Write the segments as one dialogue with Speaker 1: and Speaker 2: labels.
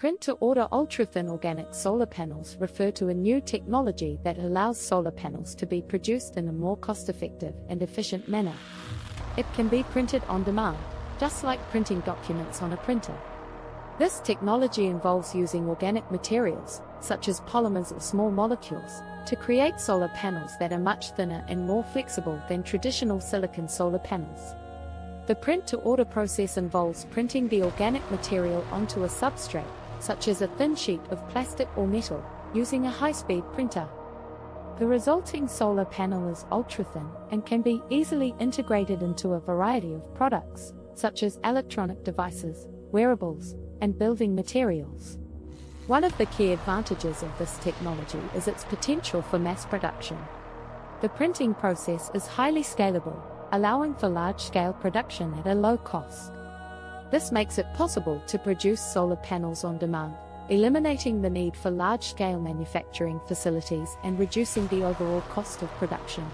Speaker 1: Print to order ultra thin organic solar panels refer to a new technology that allows solar panels to be produced in a more cost effective and efficient manner. It can be printed on demand, just like printing documents on a printer. This technology involves using organic materials, such as polymers or small molecules, to create solar panels that are much thinner and more flexible than traditional silicon solar panels. The print to order process involves printing the organic material onto a substrate, such as a thin sheet of plastic or metal, using a high-speed printer. The resulting solar panel is ultra-thin and can be easily integrated into a variety of products, such as electronic devices, wearables, and building materials. One of the key advantages of this technology is its potential for mass production. The printing process is highly scalable, allowing for large-scale production at a low cost. This makes it possible to produce solar panels on demand, eliminating the need for large-scale manufacturing facilities and reducing the overall cost of production.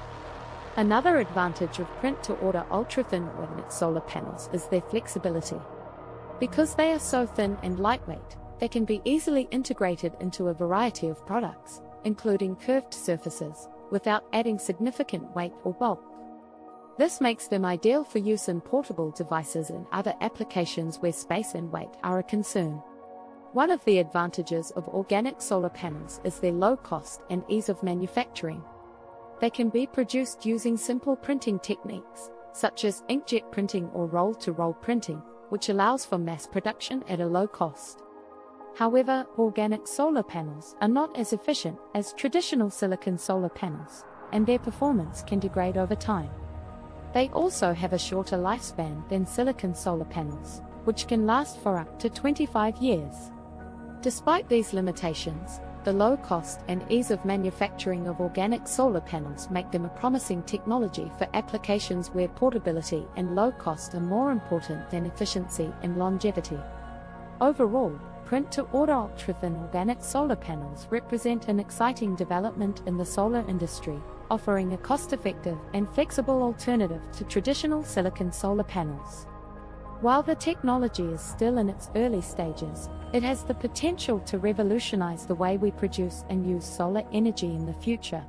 Speaker 1: Another advantage of print-to-order ultra-thin organic solar panels is their flexibility. Because they are so thin and lightweight, they can be easily integrated into a variety of products, including curved surfaces, without adding significant weight or bulk. This makes them ideal for use in portable devices and other applications where space and weight are a concern. One of the advantages of organic solar panels is their low cost and ease of manufacturing. They can be produced using simple printing techniques, such as inkjet printing or roll to roll printing, which allows for mass production at a low cost. However, organic solar panels are not as efficient as traditional silicon solar panels, and their performance can degrade over time. They also have a shorter lifespan than silicon solar panels, which can last for up to 25 years. Despite these limitations, the low cost and ease of manufacturing of organic solar panels make them a promising technology for applications where portability and low cost are more important than efficiency and longevity. Overall, print to order ultra thin organic solar panels represent an exciting development in the solar industry offering a cost-effective and flexible alternative to traditional silicon solar panels. While the technology is still in its early stages, it has the potential to revolutionize the way we produce and use solar energy in the future.